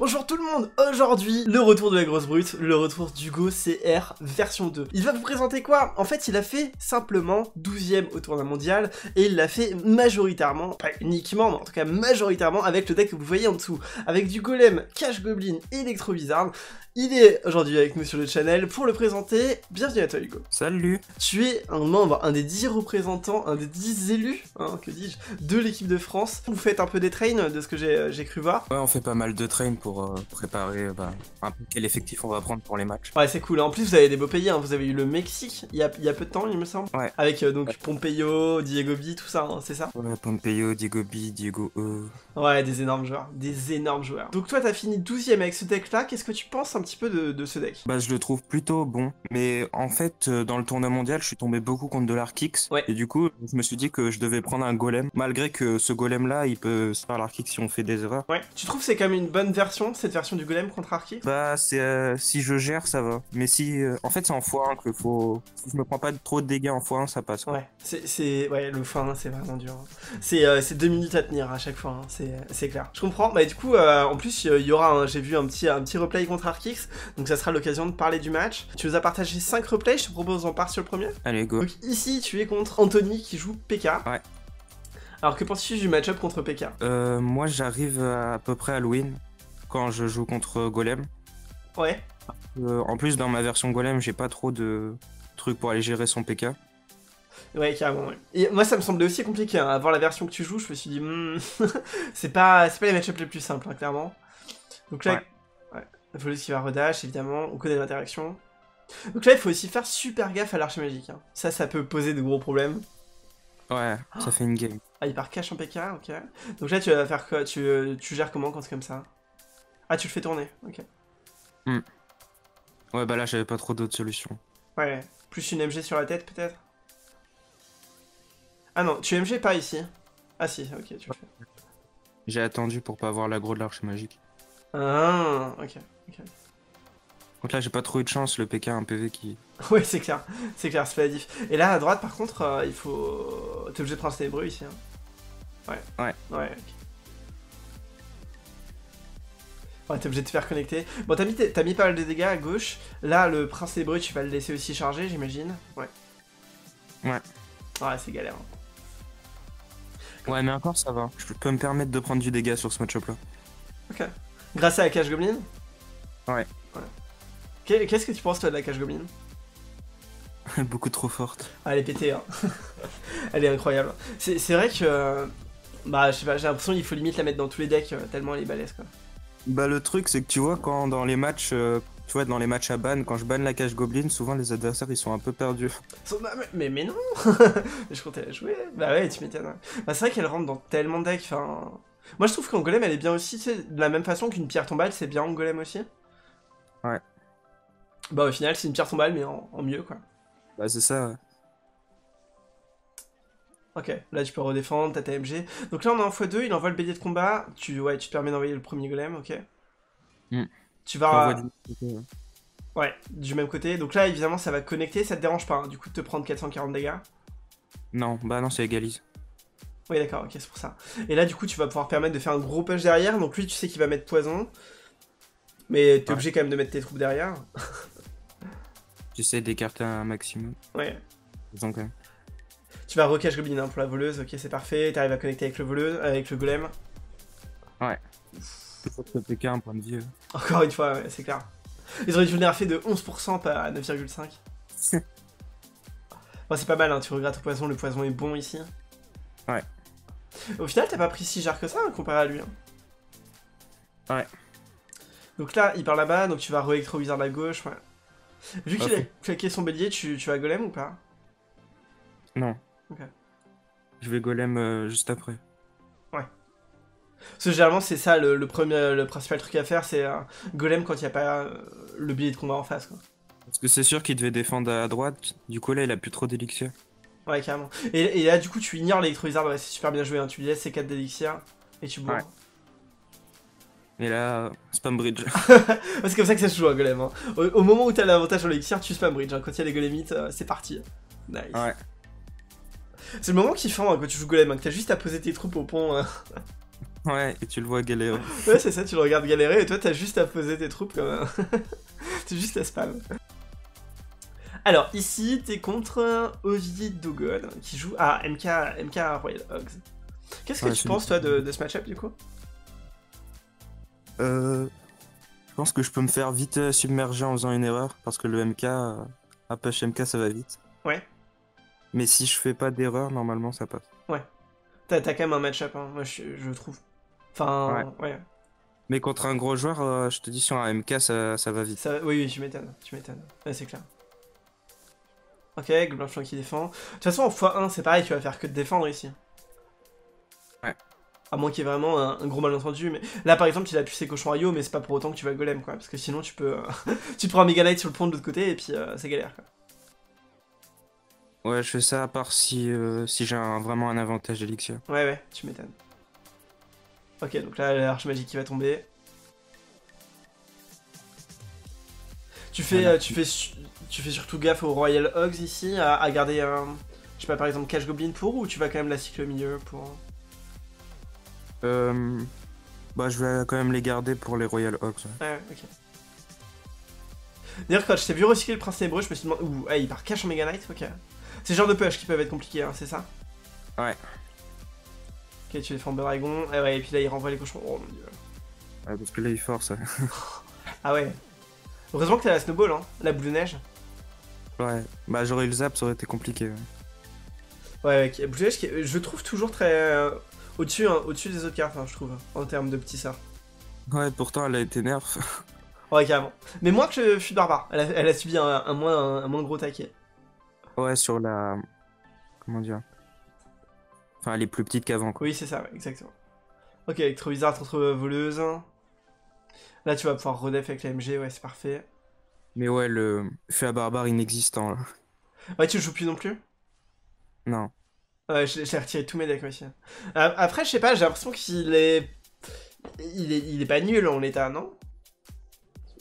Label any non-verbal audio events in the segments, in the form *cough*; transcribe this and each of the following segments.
Bonjour tout le monde Aujourd'hui, le retour de la grosse brute, le retour d'Hugo CR version 2. Il va vous présenter quoi? En fait, il a fait simplement 12ème au tournoi mondial, et il l'a fait majoritairement, pas uniquement, mais en tout cas majoritairement avec le deck que vous voyez en dessous, avec du golem, cash goblin, électro bizarre. Il est aujourd'hui avec nous sur le channel pour le présenter. Bienvenue à toi Hugo. Salut Tu es un membre, un des 10 représentants, un des 10 élus, hein, que dis-je, de l'équipe de France. Vous faites un peu des trains de ce que j'ai cru voir. Ouais, on fait pas mal de trains pour euh, préparer bah, un peu quel effectif on va prendre pour les matchs. Ouais, c'est cool. En plus, vous avez des beaux pays. Hein. Vous avez eu le Mexique il y, a, il y a peu de temps, il me semble. Ouais. Avec euh, donc Pompeyo, Diego B, tout ça, hein, c'est ça? Ouais, Pompeyo, Diego B, Diego E. Ouais, des énormes joueurs. Des énormes joueurs. Donc toi, t'as fini 12ème avec ce deck-là. Qu'est-ce que tu penses un petit peu de, de ce deck? Bah, je le trouve plutôt bon. Mais en fait, euh, dans le tournoi mondial, je suis tombé beaucoup contre de l'Arkix. Ouais. Et du coup, je me suis dit que je devais prendre un golem. Malgré que ce golem-là, il peut se faire l'Arkix si on fait des erreurs. Ouais. Tu trouves que c'est quand même une bonne version, cette version du golem contre Arki Bah, c'est euh, si je gère, ça va. Mais si. euh, en fait, c'est en x1 qu'il faut. Si je me prends pas trop de dégâts en x1, ça passe. quoi. Ouais, c'est, ouais, le fin, c'est vraiment dur. hein. C'est, euh, c'est deux minutes à tenir à chaque fois, hein, c'est, clair. Je comprends. Bah du coup, en plus, il y aura, j'ai vu un petit, un petit replay contre Arkix, donc ça sera l'occasion de parler du match. Tu nous as partagé 5 replays, je te propose d'en part sur le premier. Allez, go. Donc ici, tu es contre Anthony qui joue PK. Ouais. Alors que penses-tu du match-up contre PK Euh, moi, j'arrive à, à peu près à le win quand je joue contre Golem. Ouais. Euh, en plus, dans ma version Golem, j'ai pas trop de trucs pour aller gérer son PK. Ouais, carrément, ouais. Et moi, ça me semblait aussi compliqué. Hein. Avant la version que tu joues, je me suis dit, hmm, *laughs* c'est pas, pas les match-up les plus simples, hein, clairement. Donc là, ouais. Volus qui va redash, évidemment. On connaît l'interaction. Donc là, il faut aussi faire super gaffe à l'arche magique. hein. Ça, ça peut poser de gros problèmes. Ouais, ça *gasps* fait une game. Ah, il part cash en PK, ok. Donc là, tu vas faire quoi? Tu, tu gères comment quand c'est comme ça? Ah, tu le fais tourner, ok. Ouais, bah là, j'avais pas trop d'autres solutions. Ouais, plus une MG sur la tête, peut-être Ah non, tu MG pas ici. Ah si, ok, tu le fais. J'ai attendu pour pas avoir l'aggro de l'arche magique. Ah, ok, ok. Donc là, j'ai pas trop eu de chance, le PK a un PV qui. *laughs* Ouais, c'est clair, c'est clair, c'est pas la diff. Et là, à droite, par contre, euh, il faut... T'es obligé de prendre ténébreux ici, hein. Ouais. Ouais. Ouais, ok. Ouais, t'es obligé de te faire connecter. Bon, t'as mis, t'as mis pas mal de dégâts à gauche. Là, le prince ténébreux, tu vas le laisser aussi charger, j'imagine. Ouais. Ouais. Ouais, c'est galère. hein. Ouais, mais encore, ça va. Je peux me permettre de prendre du dégât sur ce match-up là. Ok. Grâce à la cache goblin? Ouais. Ouais. Qu'est- Qu'est-ce que tu penses, toi, de la cache goblin? *laughs* Beaucoup trop forte. Ah, elle est pétée, hein. *laughs* elle est incroyable. C'est c'est vrai que. euh, Bah, je sais pas, j'ai l'impression qu'il faut limite la mettre dans tous les decks, euh, tellement elle est balèze, quoi. Bah, le truc, c'est que tu vois, quand dans les matchs. euh, Tu vois, dans les matchs à ban, quand je banne la cage goblin, souvent les adversaires ils sont un peu perdus. Mais, mais, mais non *laughs* Je comptais la jouer. Bah ouais, tu m'étonnes. Bah, c'est vrai qu'elle rentre dans tellement de decks, enfin... Moi, je trouve qu'en golem, elle est bien aussi, de la même façon qu'une pierre tombale, c'est bien en golem aussi. Ouais. Bah, au final, c'est une pierre tombale, mais en, en mieux, quoi. Bah, c'est ça, ouais. Ok, là, tu peux redéfendre, t'as ta MG. Donc là, on est en x2, il envoie le bélier de combat. Tu, ouais, tu te permets d'envoyer le premier golem, ok. Hmm. Tu vas... du ouais. Du même côté. Donc là, évidemment, ça va connecter, ça te dérange pas, hein, du coup, de te prendre 440 dégâts. Non, bah non, c'est égalise. Oui, d'accord, ok, c'est pour ça. Et là, du coup, tu vas pouvoir permettre de faire un gros push derrière. Donc lui, tu sais qu'il va mettre poison. Mais t'es Ouais. obligé quand même de mettre tes troupes derrière. J'essaie d'écarter un maximum. Ouais. Donc, ouais. Tu vas recache goblin hein, pour la voleuse, ok, c'est parfait. T'arrives à connecter avec le voleuse, avec le golem. PK un point de vie. euh. Encore une fois, ouais, c'est clair. Ils auraient dû le nerfer de 11% pas à 9,5. *laughs* Bon, c'est pas mal, hein, tu regrettes au poison, le poison est bon ici. Ouais. Au final, t'as pas pris si jar que ça hein, comparé à lui. hein. Ouais. Donc là, il part là-bas, donc tu vas re-électro wizard à gauche. Ouais. Vu qu'il a claqué son bélier, tu, tu as golem ou pas? Non. Ok. Je vais golem euh, juste après. Parce que généralement, c'est ça le, le premier, le principal truc à faire, c'est un golem quand il n'y a pas euh, le billet de combat en face. Quoi. Parce que c'est sûr qu'il devait défendre à droite. Du coup, là, il a plus trop d'élixir. Ouais, carrément. Et, et là, du coup, tu ignores l'électro-wizard, ouais, c'est super bien joué. Hein. Tu lui laisses ses 4 d'élixir et tu bourres. Ouais. Et là, euh, spam bridge. *laughs* c'est comme ça que ça se joue un golem. Hein. Au, au moment où t'as l'avantage sur l'élixir, tu spam bridge. Hein. Quand il y a des golemites, euh, c'est parti. Nice. ouais. C'est le moment kiffant hein, quand tu joues golem, hein, que t'as juste à poser tes troupes au pont. hein. Ouais, et tu le vois galérer. Ouais, c'est ça, tu le regardes galérer et toi t'as juste à poser tes troupes comme un. *laughs* t'es juste à spam. Alors, ici, t'es contre Ovi Dogon qui joue à MK, MK Royal Hogs. Qu'est-ce que Ouais, tu penses, toi, de, de ce match-up du coup? Euh, je pense que je peux me faire vite euh, submerger en faisant une erreur parce que le MK, euh, à push MK, ça va vite. Ouais. Mais si je fais pas d'erreur, normalement ça passe. T'as t'as quand même un match-up, hein, moi je, je trouve. Enfin, ouais. Mais contre un gros joueur, euh, je te dis sur un MK, ça, ça va vite. Ça, oui, oui, tu m'étonnes, tu m'étonnes. Ouais, c'est clair. Ok, Gobelin qui défend. De toute façon, en x1, c'est pareil, tu vas faire que de défendre ici. Ouais. À moins qu'il y ait vraiment un, un gros malentendu. Mais là, par exemple, il a pu ses cochons Rio, mais c'est pas pour autant que tu vas golem, quoi. Parce que sinon, tu peux. euh, *laughs* tu te prends un Mega Knight sur le pont de l'autre côté, et puis euh, c'est galère, quoi. Ouais, je fais ça à part si, euh, si j'ai vraiment un avantage d'élixir. Ouais, ouais, tu m'étonnes. Ok, donc là, l'arche magique qui va tomber. Tu fais, Voilà. euh, tu fais, tu fais surtout gaffe aux Royal Hogs ici, à, à garder un, je sais pas, par exemple, Cache Goblin pour, ou tu vas quand même la cycle au milieu pour... Euh, bah, je vais quand même les garder pour les Royal Hawks. ouais. Ouais, ok. D'ailleurs, quand je t'ai vu recycler le Prince Ténébreux, je me suis demandé... Ouh, ah, il part cache en Mega Knight, ok. C'est le genre de push qui peuvent être compliqués, hein, c'est ça Ouais. Ok, tu défends Dragon, et ouais, et puis là, il renvoie les cochons. Oh mon dieu. Ouais, parce que là, il force. *laughs* Ah ouais. Heureusement que t'as la snowball, hein, la boule de neige. Ouais, bah j'aurais eu le zap, ça aurait été compliqué. ouais. Ouais, Edge, qui est- je trouve toujours très euh, au-dessus hein, des autres cartes, hein, je trouve, en termes de petits sorts. Ouais, pourtant elle a été nerf. Ouais, carrément. Mais moins que je suis barbare, elle a, elle a subi un, un moins, un, un moins gros taquet. Ouais, sur la. Comment dire Enfin, elle est plus petite qu'avant, quoi. Oui, c'est ça, ouais, exactement. Ok, Electrovizard contre euh, voleuse. Là, tu vas pouvoir redef avec la MG, ouais, c'est parfait. Mais ouais, le feu à barbare inexistant, là. Ouais, tu le joues plus non plus? Non. Ouais, l'ai retiré tous mes decks aussi. Après, je sais pas, j'ai l'impression qu'il est... Il est... Il est pas nul en l'état, non?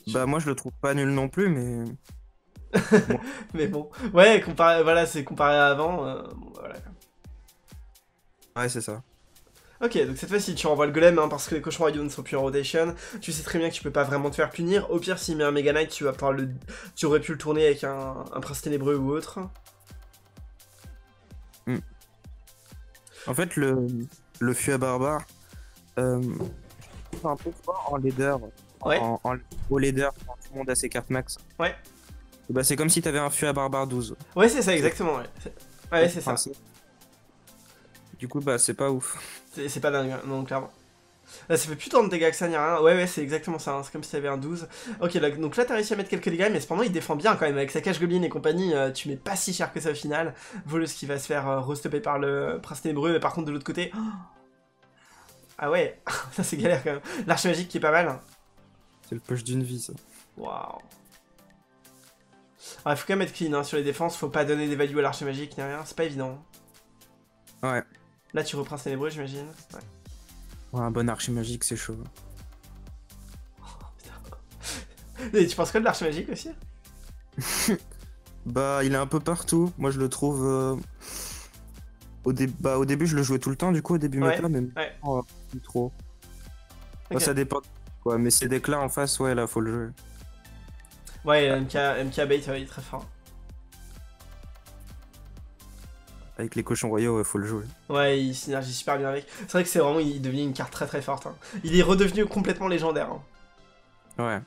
Bah, moi, je le trouve pas nul non plus, mais. *laughs* Mais bon, ouais, comparé, voilà, c'est comparé à avant. euh, bon, voilà. Ouais, c'est ça. Ok, donc cette fois-ci, tu renvoies le golem hein, parce que les cochons royaux ne sont plus en rotation. Tu sais très bien que tu peux pas vraiment te faire punir. Au pire, s'il met un Mega Knight, tu vas pouvoir le. Tu aurais pu le tourner avec un, un prince ténébreux ou autre. En fait, le, le feu à barbare. Euh, un peu fort en leader. Ouais. En, en- au leader, quand tout le monde a ses cartes max. Ouais. Bah, c'est comme si t'avais un feu à barbare 12. Ouais, c'est ça, exactement. Ouais, C'est- ouais, c'est ça. Enfin, Du coup, bah, c'est pas ouf. C'est pas dingue, hein, non, clairement. Là, ça fait plus tant de dégâts que ça, ni rien. Ouais, ouais, c'est exactement ça. hein, C'est comme si t'avais un 12. Ok, là, donc là, t'as réussi à mettre quelques dégâts, mais cependant, il défend bien quand même. Avec sa cache goblin et compagnie, euh, tu mets pas si cher que ça au final. Voleuse qui va se faire euh, restopper par le prince ténébreux, mais par contre, de l'autre côté. oh. Ah ouais, *laughs* ça c'est galère quand même. L'arche magique qui est pas mal. C'est le push d'une vie, ça. Waouh. Ah, faut quand même être clean hein, sur les défenses. Faut pas donner des values à l'arche magique ni rien. C'est pas évident. Ouais. Là, tu reprends ténébreux, j'imagine. Ouais. Ouais, un bon archi magique, c'est chaud. *laughs* Et tu penses quoi de l'arche magique aussi? *laughs* Bah, il est un peu partout. Moi, je le trouve. euh, Au, dé- bah, au début, je le jouais tout le temps, du coup, au début Ouais, mais ouais. oh, plus trop. Bah, Ok. ça dépend. Quoi. Mais ces decks-là en face, ouais, là, faut le jouer. Ouais, MK, MK Bait, ouais, il est très fort. Avec les cochons royaux, ouais, faut le jouer. Ouais, il synergie super bien avec. C'est vrai que c'est vraiment, il devient une carte très très forte. hein. Il est redevenu complètement légendaire. hein. Ouais.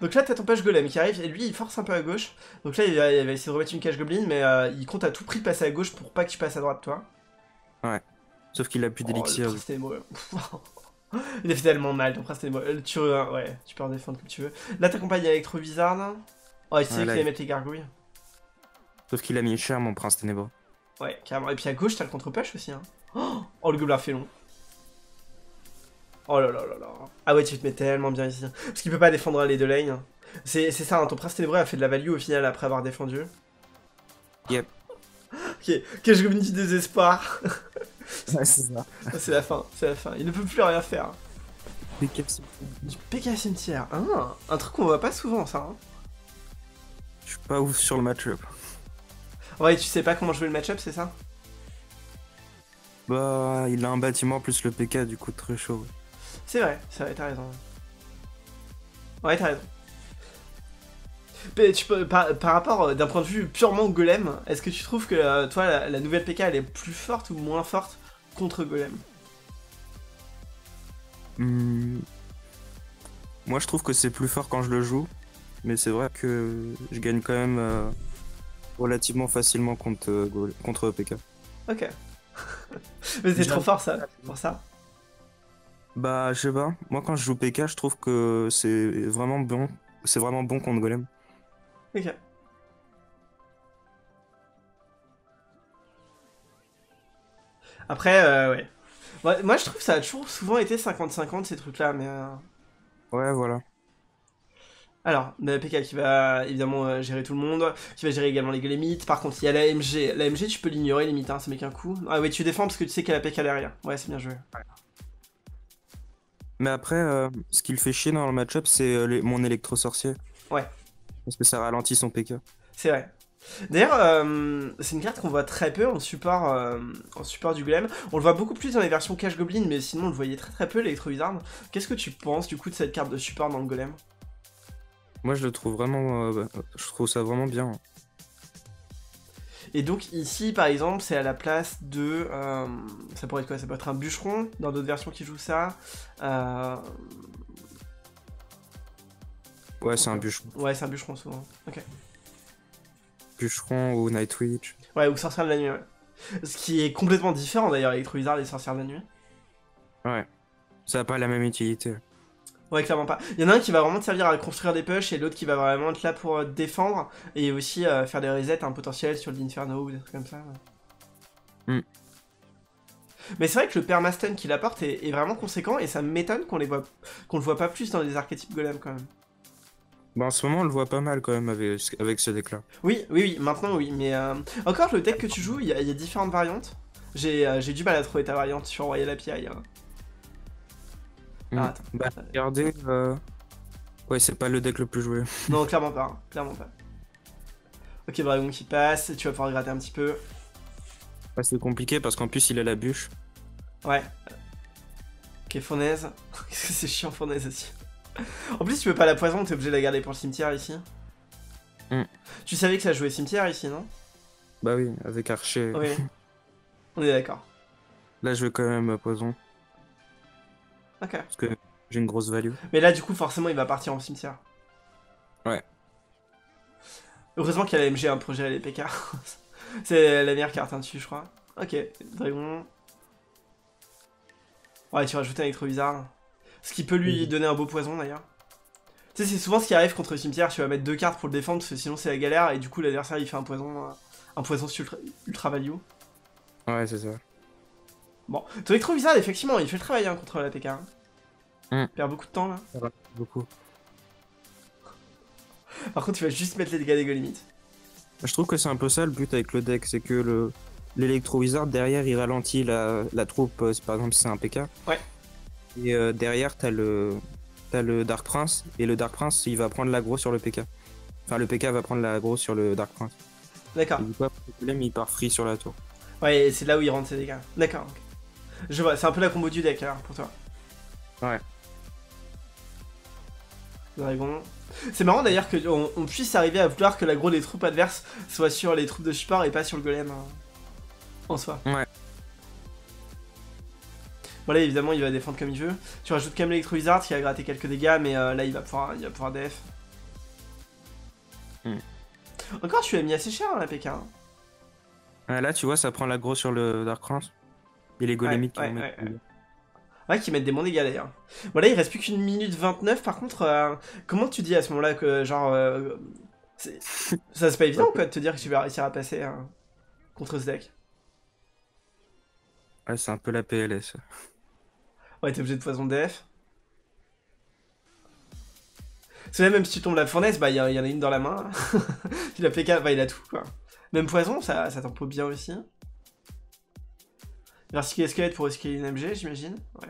Donc là, t'as ton page golem qui arrive, et lui, il force un peu à gauche. Donc là, il va, il va essayer de remettre une cage goblin, mais euh, il compte à tout prix de passer à gauche pour pas que tu passes à droite, toi. Sauf qu'il a plus Oh, d'élixir. ténébreux. *laughs* *gasps* il a fait tellement mal, ton prince ténébreux. Euh, Tu, ouais, tu peux en défendre comme tu veux. Là, t'accompagnes Electro-Wizard. Oh, il sait qu'il allait mettre les gargouilles. Sauf qu'il a mis cher, mon prince ténébreux. Ouais, carrément. Et puis à gauche, t'as le contre-push aussi. Hein. *gasps* Oh, le gobelin fait long. Oh là là là là. Ah ouais, tu te mets tellement bien ici. Parce qu'il peut pas défendre les deux lanes. C'est c'est ça, hein, ton prince ténébreux a fait de la value au final après avoir défendu. Yep. *gasps* ok, que je du désespoir. Ouais, c'est ça. Ah, c'est la fin, c'est la fin. Il ne peut plus rien faire. Capsules. Du PK cimetière. Ah, un truc qu'on voit pas souvent, ça. hein. Je suis pas ouf sur le match-up. Ouais, tu sais pas comment jouer le match-up, c'est ça? Bah, il a un bâtiment plus le PK, du coup, très chaud. C'est vrai, c'est vrai, t'as raison. Ouais, t'as raison. Mais tu peux, par, par rapport, euh, d'un point de vue purement golem, est-ce que tu trouves que euh, toi, la, la nouvelle PK, elle est plus forte ou moins forte? Contre golem Hmm. Moi, je trouve que c'est plus fort quand je le joue, mais c'est vrai que je gagne quand même euh, relativement facilement contre, euh, contre PK. Ok. *laughs* Mais c'est trop fort ça, pour ça. Bah, je sais pas. Moi, quand je joue PK, je trouve que c'est vraiment bon. C'est vraiment bon contre Golem. Ok. Après, euh, ouais. Moi, je trouve que ça a toujours souvent été 50-50 ces trucs-là, mais. euh, Ouais, voilà. Alors, a PK qui va évidemment euh, gérer tout le monde, qui va gérer également les limites. Par contre, il y a l'AMG. L'AMG, tu peux l'ignorer, limite, hein, ça met qu'un coup. Ah ouais, tu défends parce que tu sais qu'elle a PK derrière. Ouais, c'est bien joué. Mais après, euh, ce qui le fait chier dans le match-up, c'est euh, mon électro-sorcier. Ouais. Parce que ça ralentit son PK. C'est vrai. D'ailleurs, euh, c'est une carte qu'on voit très peu en support, euh, en support du golem. On le voit beaucoup plus dans les versions Cash Goblin, mais sinon on le voyait très très peu, l'Electro Wizard. Qu'est-ce que tu penses du coup de cette carte de support dans le golem? Moi, je le trouve vraiment. euh, je trouve ça vraiment bien. Et donc ici, par exemple, c'est à la place de... euh, ça pourrait être quoi? Ça peut être un bûcheron, dans d'autres versions qui jouent ça. Euh, Ouais, c'est un bûcheron. Ouais, c'est un bûcheron souvent. Ok. Bûcheron ou Nightwitch. Ouais, ou sorcière de la nuit, ouais. Ce qui est complètement différent d'ailleurs, Electro Wizard et sorcière de la nuit. Ouais. Ça n'a pas la même utilité. Ouais, clairement pas. Il y en a un qui va vraiment te servir à construire des push et l'autre qui va vraiment être là pour euh, défendre et aussi euh, faire des resets un potentiel sur l'Inferno ou des trucs comme ça. ouais. Hmm. Mais c'est vrai que le permastun qu'il apporte est, est vraiment conséquent et ça m'étonne qu'on les voit qu'on le voit pas plus dans les archétypes golem quand même. Bah, en ce moment, on le voit pas mal quand même avec, avec ce deck-là. Oui, oui, oui, maintenant oui, mais euh, encore le deck que tu joues, il y, a- il y a différentes variantes. J'ai euh, j'ai du mal à trouver ta variante sur Royal API. hein. Ah, Mm. attends. Bah, regardez. euh, Ouais, c'est pas le deck le plus joué. Non, clairement pas, hein, clairement pas. Ok, Dragon qui passe, tu vas pouvoir gratter un petit peu. Ouais, c'est compliqué parce qu'en plus, il a la bûche. Ouais. Ok, fournaise. *laughs* Qu'est-ce que c'est chiant, fournaise aussi. *laughs* En plus, tu peux pas la poison, t'es obligé de la garder pour le cimetière ici. Hmm. Tu savais que ça jouait cimetière ici, non? Bah oui, avec Archer. Oui. *laughs* On est d'accord. Là, je vais quand même poison Ok. parce que j'ai une grosse value. Mais là, du coup, forcément, il va partir en cimetière. Ouais. Heureusement qu'il y a la MG hein, pour gérer les PK. *laughs* c'est la meilleure carte hein, dessus, je crois. Ok, Dragon. Ouais, tu rajoutes un électro bizarre. Ce qui peut lui donner un beau poison d'ailleurs. Tu sais, c'est souvent ce qui arrive contre le cimetière, tu vas mettre deux cartes pour le défendre parce que sinon c'est la galère et du coup l'adversaire il fait un poison, euh, un poison ultra, ultra value. Ouais, c'est ça. Bon, ton électro bizarre, effectivement, il fait le travail hein, contre la PK. hein. Mhm. Il perd beaucoup de temps là. Beaucoup. Par contre, tu vas juste mettre les dégâts des go limites. Je trouve que c'est un peu ça le but avec le deck, c'est que le l'électro wizard derrière il ralentit la, la troupe, euh, par exemple si c'est un PK. Ouais. Et euh, derrière t'as le t'as le Dark Prince et le Dark Prince il va prendre l'aggro sur le PK. Enfin le PK va prendre l'aggro sur le Dark Prince. D'accord. Et du coup après, le problème il part free sur la tour. Ouais, et c'est là où il rentre ses dégâts. D'accord. Je vois, c'est un peu la combo du deck alors pour toi. Ouais. Dragon. C'est marrant d'ailleurs qu'on on puisse arriver à vouloir que l'aggro des troupes adverses soit sur les troupes de support et pas sur le golem hein, en soi. Ouais. Bon là évidemment il va défendre comme il veut. Tu rajoutes quand même wizard qui a gratté quelques dégâts mais euh, là il va pouvoir, il va pouvoir def. Hmm. Encore tu l'as mis assez cher hein, la PK. hein. Ouais, là tu vois ça prend l'aggro sur le Dark Prince. Et les golémites qui ouais, mettre- ouais, ouais. Ouais, qui mettent des bons dégâts d'ailleurs. Bon, là, il reste plus qu'une minute 29. Par contre, euh, comment tu dis à ce moment-là que, genre. euh, *laughs* ça, c'est pas évident quoi de te dire que tu vas réussir à passer hein, contre ce deck Ouais, c'est un peu la PLS. Ouais, t'es obligé de poison DF. Là, même si tu tombes la fournaise, bah, il y, en- a une dans la main. il a PK, bah, il a tout quoi. Même poison, ça, ça bien aussi. Vertical squelette pour escaler une MG, j'imagine. Ouais.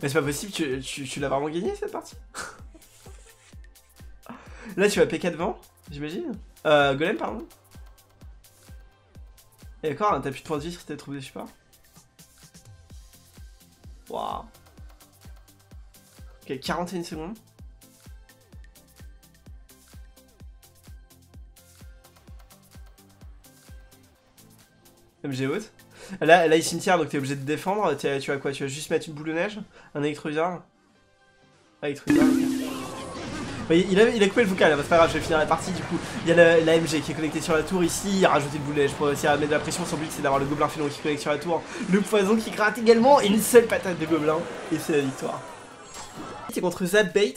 Mais c'est pas possible, tu, tu, tu l'as vraiment gagné cette partie? *laughs* Là tu vas PK devant, j'imagine. Euh, Golem, pardon. Et d'accord, hein, t'as plus de points de vie sur tes troupes de support. Waouh. Ok, 41 secondes. MG haute. Là, là, il cimetière, donc t'es obligé de défendre. Tu vas quoi Tu vas juste mettre une boule de neige Un électrolyseur Ah, il, a, il a coupé le vocal, c'est pas grave, je vais finir la partie du coup. Il y a la, MG qui est connectée sur la tour ici, il a rajouté le boulet pour aussi mettre de la pression. Son but c'est d'avoir le gobelin filon qui connecte sur la tour, le poison qui gratte également et une seule patate de gobelin. Et c'est la victoire. T'es contre Zapbait.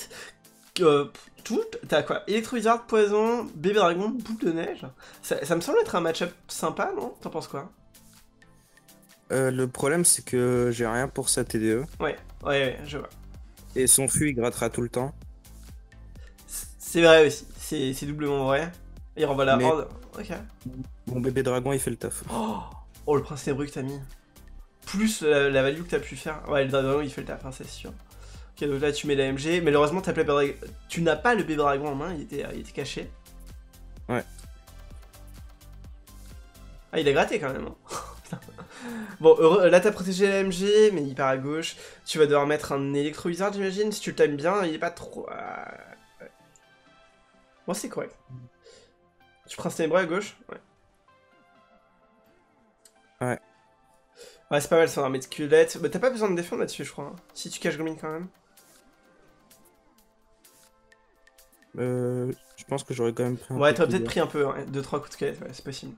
Euh, tout, t'as quoi? Electro-Wizard, Poison, Bébé Dragon, Boule de Neige. Ça, ça me semble être un match-up sympa, non? T'en penses quoi? Euh, Le problème, c'est que j'ai rien pour sa TDE. Ouais, ouais, ouais, je vois. Et son fût, il grattera tout le temps. C'est vrai aussi, c'est doublement vrai. Il renvoie la horde. Ok. Mon bébé dragon, il fait le taf. Oh, oh le prince hébreu que t'as mis. Plus la, value que t'as pu faire. Ouais, le dragon, il fait le taf, hein, c'est sûr. Ok, donc là, tu mets la MG. Malheureusement, as bébé tu n'as pas le bébé dragon en main, il était, il était caché. Ouais. Ah, il a gratté quand même. Hein. *laughs* bon, là t'as protégé la MG, mais il part à gauche. Tu vas devoir mettre un électro-wizard, j'imagine. Si tu le times bien, il est pas trop. Bon, c'est correct. Tu prends Ténébreux à gauche? Ouais. Ouais. Ouais, c'est pas mal son armée de squelettes. Bah, t'as pas besoin de défendre là-dessus, je crois. Hein. Si tu caches Gomin quand même. Euh, je pense que j'aurais quand même pris un Ouais, t'aurais peut-être pris un peu, 2-3 coups de squelette, ouais, c'est possible.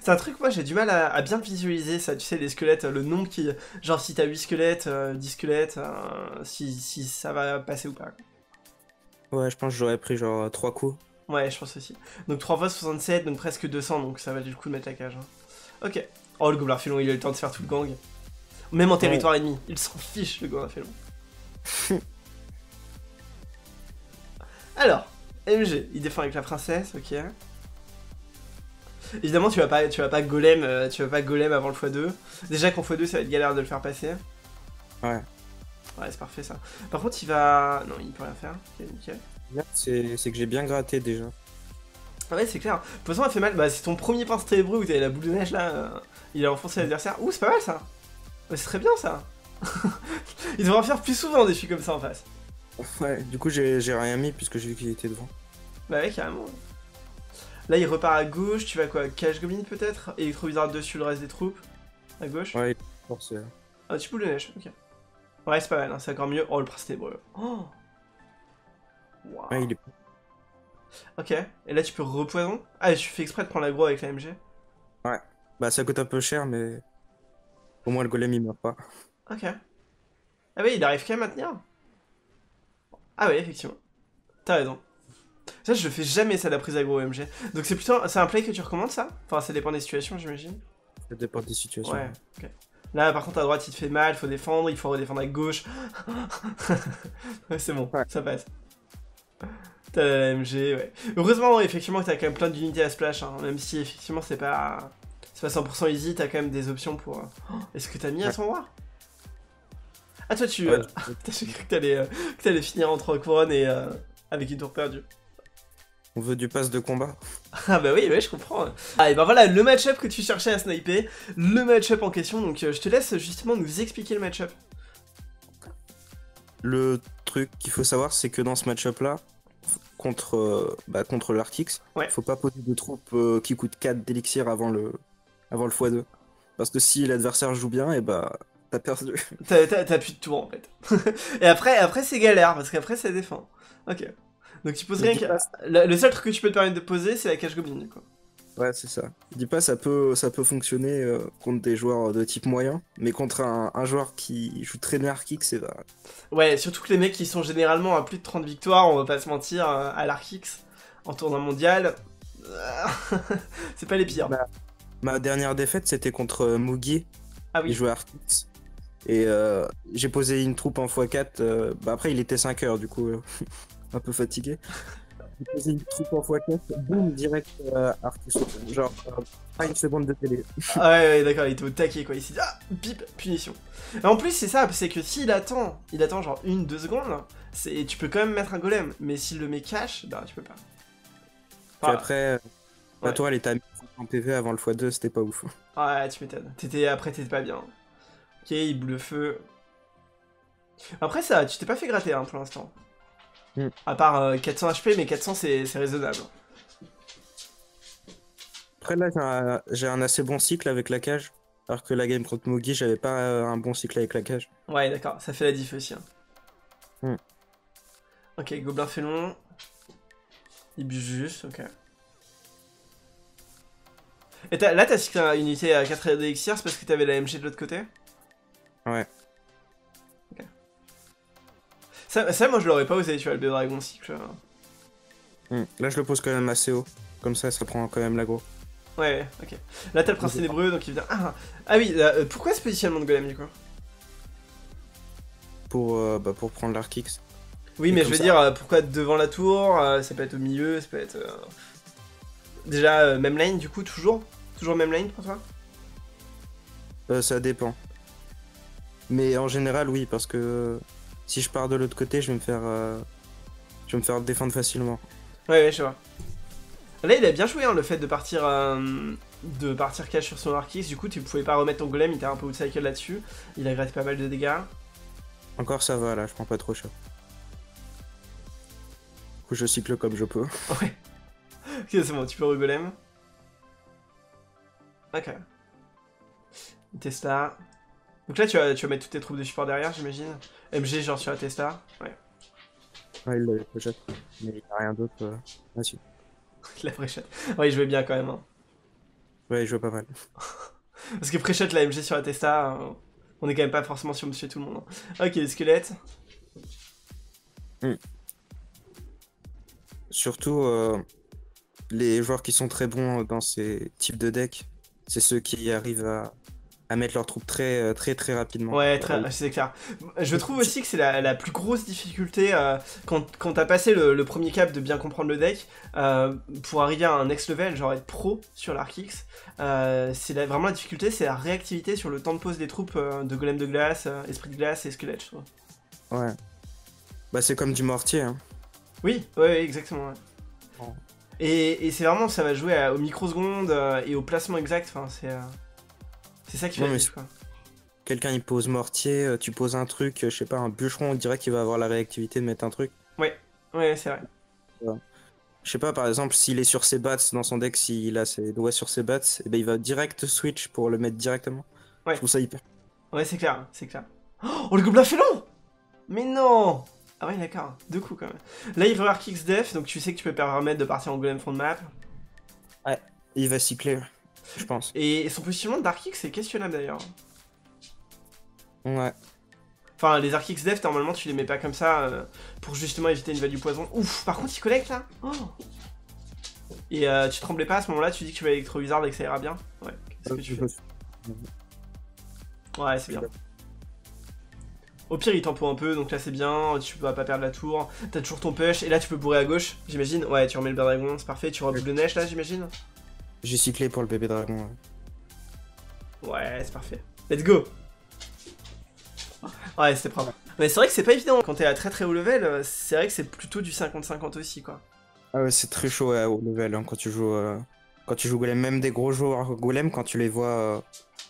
C'est un truc, moi j'ai du mal à, bien visualiser ça, tu sais, les squelettes, le nombre qui. Genre si t'as 8 squelettes, 10 euh, squelettes, euh, si, si, ça va passer ou pas. Ouais, je pense que j'aurais pris genre 3 coups. Ouais, je pense aussi. Donc 3 fois 67, donc presque 200, donc ça valait le coup de mettre la cage. Hein. Ok. Oh, le gobelin filon, il a eu le temps de faire tout le gang. Même en territoire ennemi, il s'en fiche, le gobelin filon. *laughs* Alors, MG, il défend avec la princesse, ok. Évidemment, tu vas pas, tu vas pas golem, euh, tu vas pas golem avant le x2. Déjà qu'en x2, ça va être galère de le faire passer. Ouais. Ouais, c'est parfait ça. Par contre, il va. Non, il peut rien faire. Ok, nickel. C'est que j'ai bien gratté déjà. Ah ouais, c'est clair. De toute façon, elle fait mal. Bah, c'est ton premier pince ténébreux où t'avais la boule de neige là. Euh, il a enfoncé l'adversaire. Ouh, c'est pas mal ça. c'est très bien ça. *laughs* il devrait en faire plus souvent des filles comme ça en face. Ouais, du coup, j'ai rien mis puisque j'ai vu qu'il était devant. Bah ouais, carrément. Là, il repart à gauche. Tu vas quoi Cache Goblin peut-être? Électro-Bizarre dessus le reste des troupes À gauche Ouais, forcé. Ah, tu boule de neige, ok. Ouais, c'est pas mal, hein, c'est encore mieux. Oh, le prince ténébreux. Oh wow. Ouais, il est... Ok, et là tu peux repoison? Ah, je fais exprès de prendre l'aggro avec la MG Ouais, bah ça coûte un peu cher, mais au moins le golem il meurt pas. Ok. Ah oui, il arrive quand même à tenir Ah oui, effectivement. T'as raison. Ça, je fais jamais ça la prise aggro MG. Donc c'est plutôt... C'est un play que tu recommandes ça? Enfin, ça dépend des situations, j'imagine Ça dépend des situations. Ouais, ok. Là, par contre, à droite, il te fait mal, il faut défendre, il faut redéfendre à gauche. *laughs* ouais, c'est bon, ça passe. T'as la MG, ouais. Heureusement, effectivement, t'as quand même plein d'unités à splash, hein, même si, effectivement, c'est pas... C'est pas 100% easy, t'as quand même des options pour... Euh, *gasps* oh, est-ce que t'as mis à son roi? Ah, toi, tu... Euh, *laughs* t'as cru que t'allais euh, finir en 3 couronnes et... avec une tour perdue. On veut du pass de combat. Ah bah oui, ouais, je comprends. Ah et bah voilà, le match-up que tu cherchais à sniper, le match-up en question, donc euh, je te laisse justement nous expliquer le match-up. Le truc qu'il faut savoir, c'est que dans ce match-up là, contre, euh, bah, contre l'Artix, ouais. faut pas poser de troupes euh, qui coûtent 4 d'élixir avant le, avant le x2. Parce que si l'adversaire joue bien, et bah t'as perdu. T'as plus de tour en fait. *laughs* et après, après c'est galère, parce qu'après ça défend. Ok. Donc tu poses rien Le seul truc que tu peux te permettre de poser, c'est la cache goblin, quoi. Ouais, c'est ça. Dis pas, ça peut, ça peut fonctionner euh, contre des joueurs de type moyen, mais contre un, joueur qui joue très bien Arkix, c'est vrai. Ouais, surtout que les mecs qui sont généralement à plus de 30 victoires, on va pas se mentir, euh, à l'Arkix, en tournoi mondial, *laughs* c'est pas les pires. ma dernière défaite, c'était contre euh, Mugi. Ah oui. Il jouait Arkix. Et j'ai posé une troupe en x4. bah après, il était 5 heures, du coup. *laughs* un peu fatigué. J'ai posé une troupe en x4, boum, direct euh, Genre, euh, pas une seconde de télé. ah ouais, ouais d'accord, il était au taquet quoi. Il s'est dit, ah, bip, punition. Et en plus, c'est ça, c'est que s'il attend, il attend genre une, deux secondes, tu peux quand même mettre un golem, mais s'il le met cash, bah tu peux pas. Puis après, la toile est à en PV avant le x2, c'était pas ouf. Ouais, tu m'étonnes. T'étais... Après, t'étais pas bien. Ok, il boule le feu. Après, ça, tu t'es pas fait gratter hein, pour l'instant. Hmm. À part euh, 400 HP, mais 400 c'est raisonnable. Après là, j'ai un, assez bon cycle avec la cage. Alors que la game contre Mogi, j'avais pas euh, un bon cycle avec la cage. Ouais, d'accord, ça fait la diff aussi. hein. Hmm. Ok, Gobelin fait long. Il bûche juste, ok. Et t'as- là, t'as cyclé une unité à 4 d'élixir, c'est parce que t'avais la MG de l'autre côté? Ouais. Ça, ça, moi, je l'aurais pas osé, tu vois, le dragon cycle. Hmm. Là, je le pose quand même assez haut. Comme ça, ça prend quand même l'aggro. Ouais, ok. Là, t'as le prince ténébreux, donc il vient. Ah, ah oui, là, euh, pourquoi ce positionnement de golem du coup? Pour, euh, bah, pour prendre l'arc X. Oui, Et mais je veux ça- dire, euh, pourquoi devant la tour euh, Ça peut être au milieu, ça peut être. euh, Déjà, même lane du coup, toujours? Toujours même lane pour toi? Euh, ça dépend. Mais en général, oui, parce que si je pars de l'autre côté, je vais me faire, euh, je vais me faire défendre facilement. Ouais, ouais, je vois. Là, il a bien joué hein, le fait de partir euh, de partir cash sur son Arcis. Du coup, tu pouvais pas remettre ton golem, il t'a un peu outcycle là-dessus. Il a gratté pas mal de dégâts. Encore ça va là, je prends pas trop cher. Du coup, je cycle comme je peux. *laughs* Ouais. ok, c'est bon, tu peux regolem. Ok. Tesla. Donc là, tu vas, tu vas mettre toutes tes troupes de support derrière, j'imagine. MG, genre sur la Tesla. Ouais. Ouais, il l'avait déjà. Mais il n'y a rien d'autre. euh, là-dessus. *laughs* la préchette. Ouais, il jouait bien quand même. hein. Ouais, il joue pas mal. *laughs* Parce que préchette la MG sur la Tesla, euh, on est quand même pas forcément sur monsieur tout le monde. hein. Ok, les squelettes. Surtout, euh, les joueurs qui sont très bons dans ces types de decks, c'est ceux qui arrivent à, à mettre leurs troupes très, euh, très, très rapidement. Ouais, très, c'est clair. Je trouve aussi que c'est la, la plus grosse difficulté euh, quand, quand t'as passé le, le premier cap de bien comprendre le deck euh, pour arriver à un next level, genre être pro sur l'Arc X. euh, c'est la- vraiment la difficulté, c'est la réactivité sur le temps de pause des troupes euh, de golem de glace, euh, esprit de glace et squelette, je trouve. Ouais. Bah, c'est comme du mortier. Hein. Oui, ouais, exactement. ouais. Oh. Et, et c'est vraiment, ça va jouer à- aux microsecondes euh, et au placement exact. Enfin, c'est euh, c'est ça qui va quoi. Quelqu'un il pose mortier, euh, tu poses un truc, euh, je sais pas, un bûcheron, on dirait qu'il va avoir la réactivité de mettre un truc. Ouais, c'est vrai. Je sais pas, par exemple, s'il est sur ses bats dans son deck, s'il a ses doigts sur ses bats, eh ben, il va direct switch pour le mettre directement. Ouais. Je trouve ça hyper. Ouais, c'est clair, c'est clair. Oh, le gobelin fait long Mais non Ah ouais, d'accord, deux coups quand même. Là, il veut Arc X Def, donc tu sais que tu peux permettre de partir en golem fond de map. Il va cycler, je pense. Et son positionnement d'Arc X est questionnable d'ailleurs. Ouais. Enfin, les Arc X Def, normalement, tu les mets pas comme ça euh, pour justement éviter une value poison. Ouf, par contre, il collecte là Oh Et euh, tu tremblais pas à ce moment-là, tu dis que tu vas Electro Wizard et que ça ira bien? Ouais, qu'est-ce que tu fais? Ouais, c'est bien. Au pire, il tempo un peu, donc là c'est bien, tu vas pas perdre la tour. T'as toujours ton push, et là tu peux bourrer à gauche, j'imagine. Ouais, tu remets le dragon, c'est parfait. Tu reboules de neige là, j'imagine. J'ai cyclé pour le bébé dragon. ouais. Ouais, c'est parfait. Let's go Ouais, c'était propre. Mais c'est vrai que c'est pas évident, quand t'es à très très haut level, euh, c'est vrai que c'est plutôt du 50-50 aussi, quoi. Ah ouais, c'est très chaud ouais, au level hein, quand tu joues. euh, Quand tu joues golem, même des gros joueurs golem, quand tu les vois euh,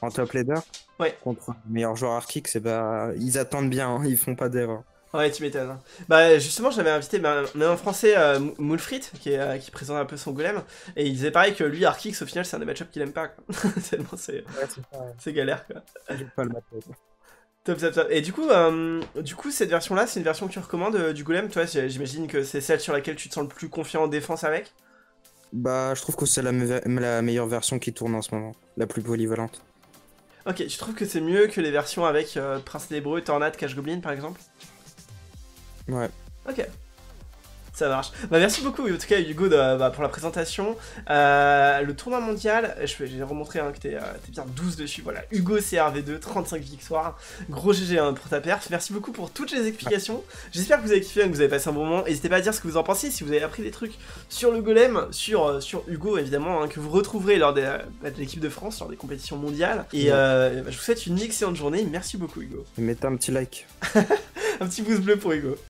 en top leader, Ouais. contre les meilleurs joueurs archiques, c'est bah ils attendent bien, hein, ils font pas d'erreur. Ouais, tu m'étonnes. Bah, justement, j'avais invité bah, un français, euh, Mou- Moulfrit, qui, est, euh, qui présente un peu son golem, et il disait pareil que lui, Arkix, au final, c'est un des match-ups qu'il aime pas, *laughs* c'est Ouais, pas, c'est galère, quoi. pas le match. Top, top, top. Et du coup, euh, du coup cette version-là, c'est une version que tu recommandes euh, du golem, toi? J'imagine que c'est celle sur laquelle tu te sens le plus confiant en défense avec? Bah, je trouve que c'est la, me- la meilleure version qui tourne en ce moment, la plus polyvalente. Ok, tu trouves que c'est mieux que les versions avec euh, Prince d'Hébreu, Tornade, Cash Goblin, par exemple? Ouais. Ok. Ça marche. Bah merci beaucoup en tout cas Hugo de- bah, pour la présentation. Euh, le tournoi mondial, je vais, j'ai remontré hein, que t'es, euh, bien 12 dessus. Voilà, Hugo CRV2, 35 victoires. Gros GG hein, pour ta perf. Merci beaucoup pour toutes les explications. J'espère que vous avez kiffé, que vous avez passé un bon moment. N'hésitez pas à dire ce que vous en pensez, si vous avez appris des trucs sur le golem, sur, euh, sur Hugo évidemment, hein, que vous retrouverez lors des, de l'équipe de France, lors des compétitions mondiales. Et bah, je vous souhaite une excellente journée. Merci beaucoup Hugo. Mettez un petit like. *laughs* Un petit pouce bleu pour Hugo.